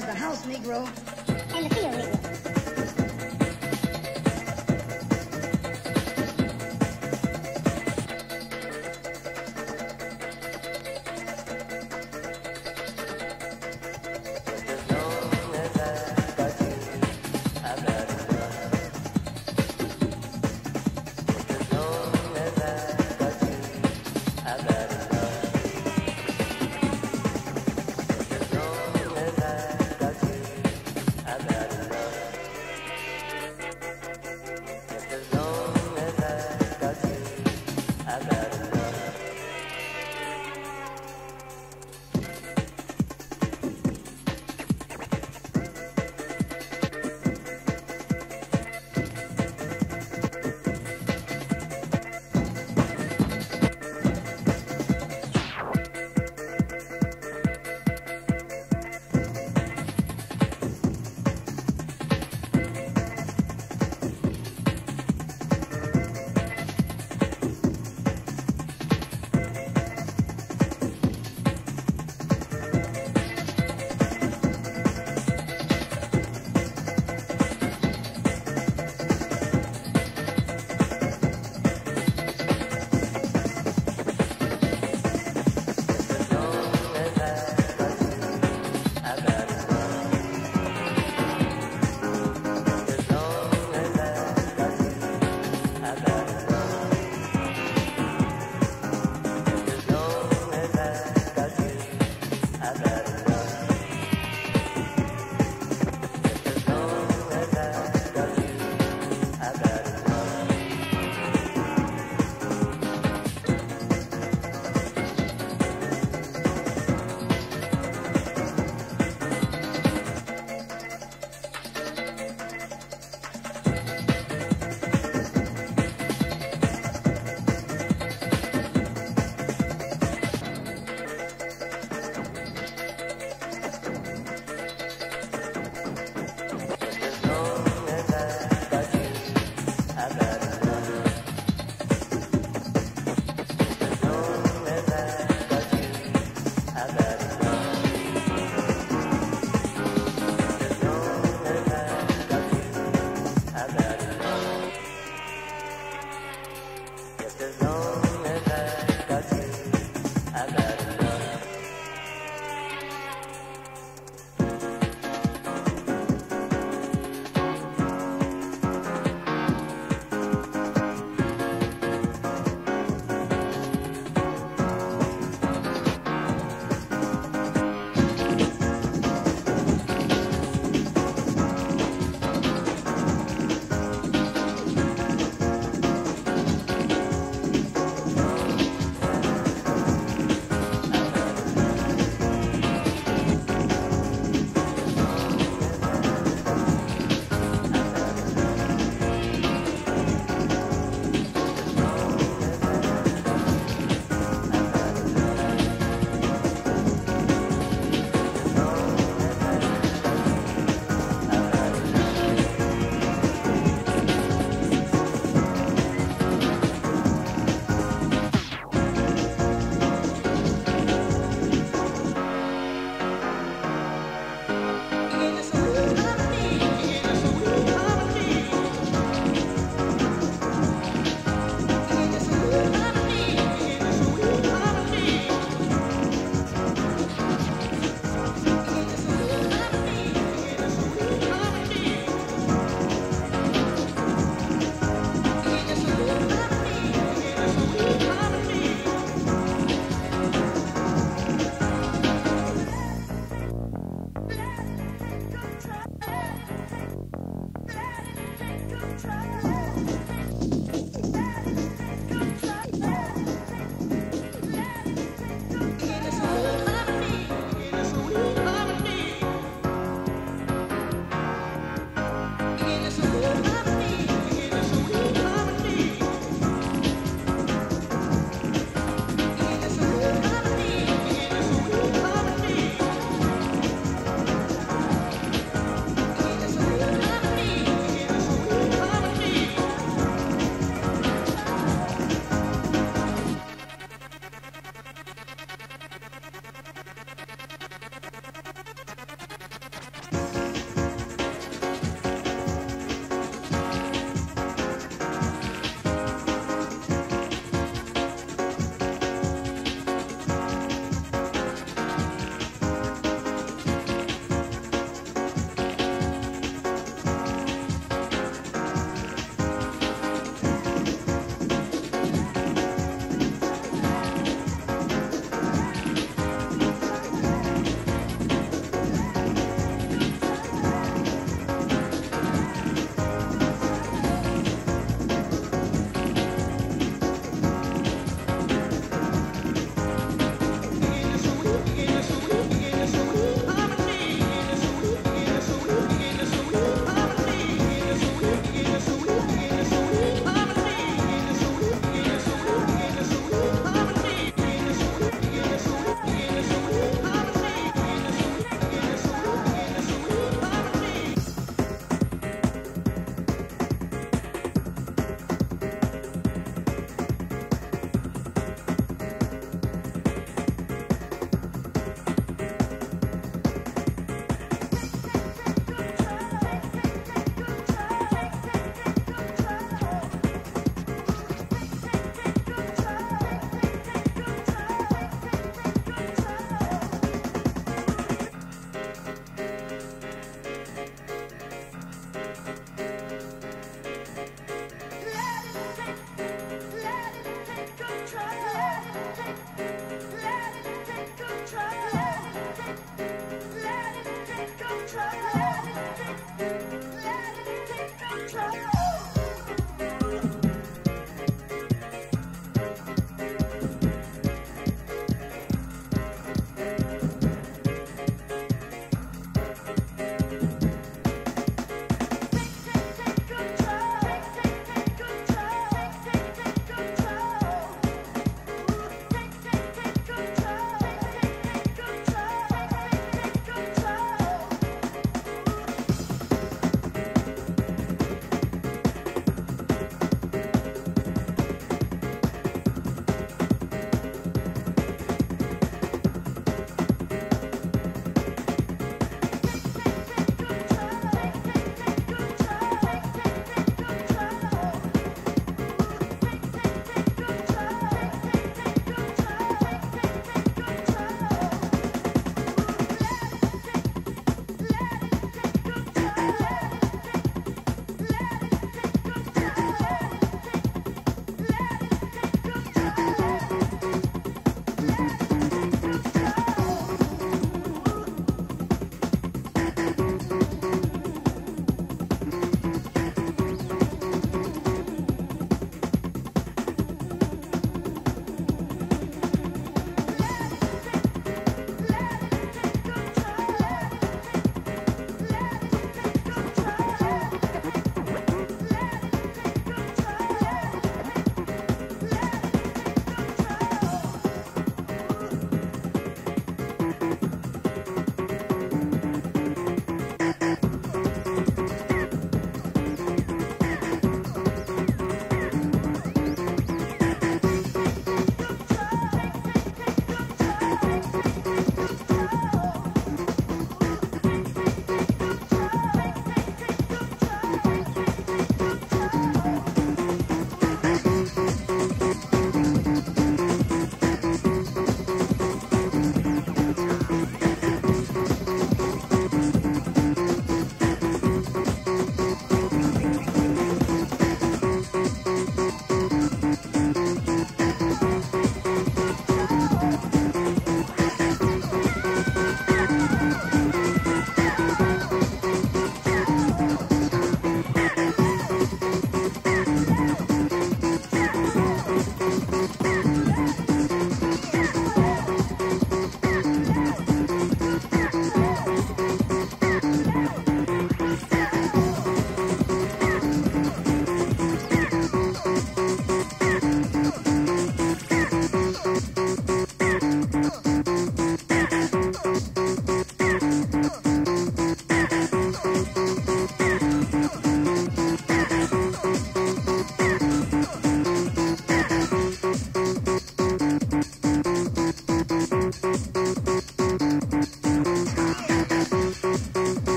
as the house Negro. And the field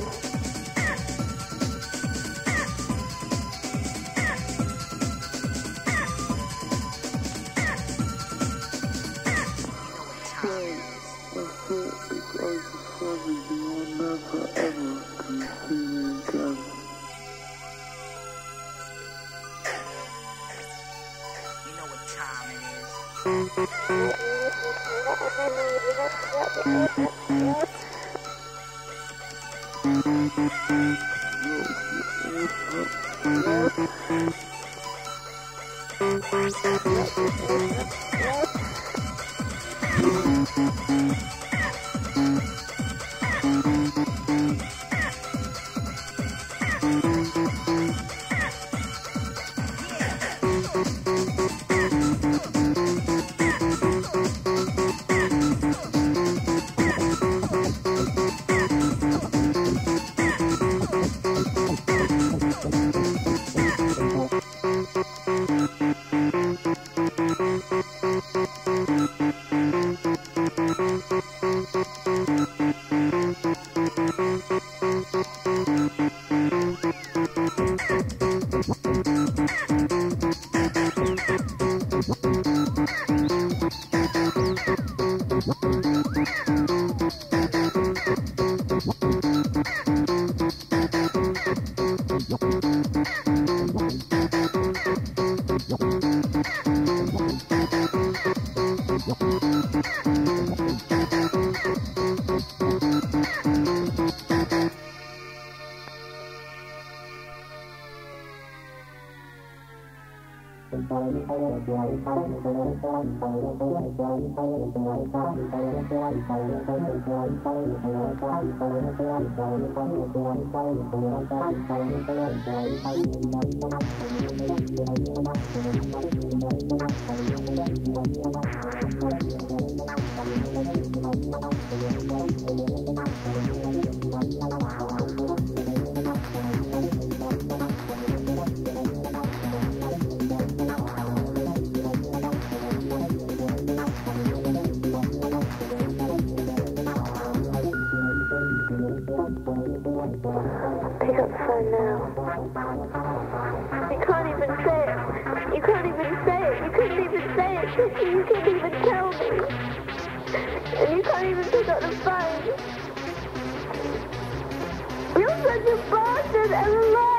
go. See me again? Pick You can't even say it. You can't even say it. You couldn't even say it. Chrissy. You couldn't even tell me. And you can't even pick up the phone. You're such a bastard and a liar.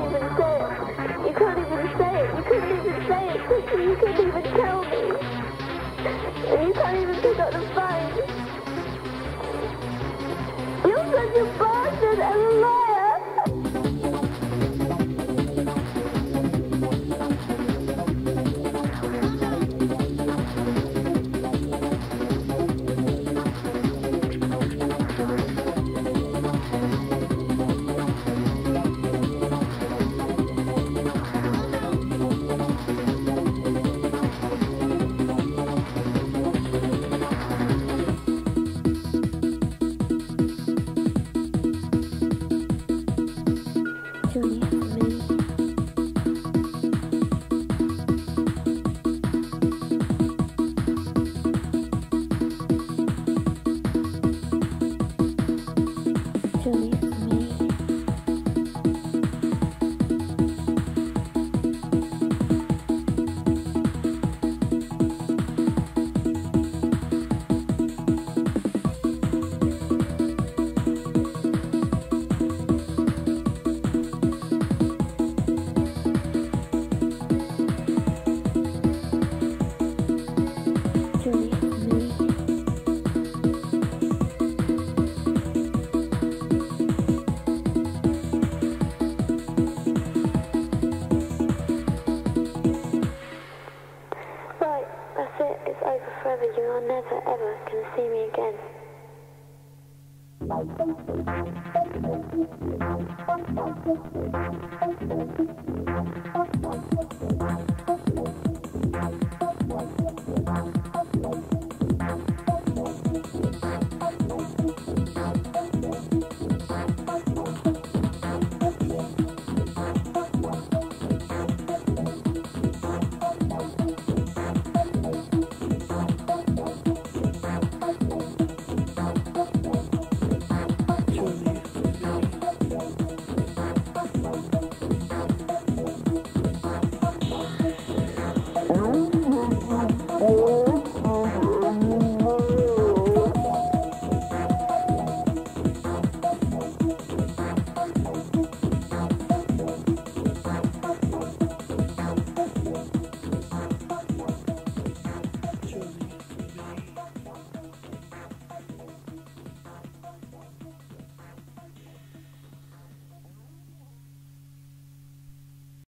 Bastard and you can't even say it. You can't even say it. You couldn't even kill me. And you can't even pick up the phone. You're like a liar. Never, ever to see me again.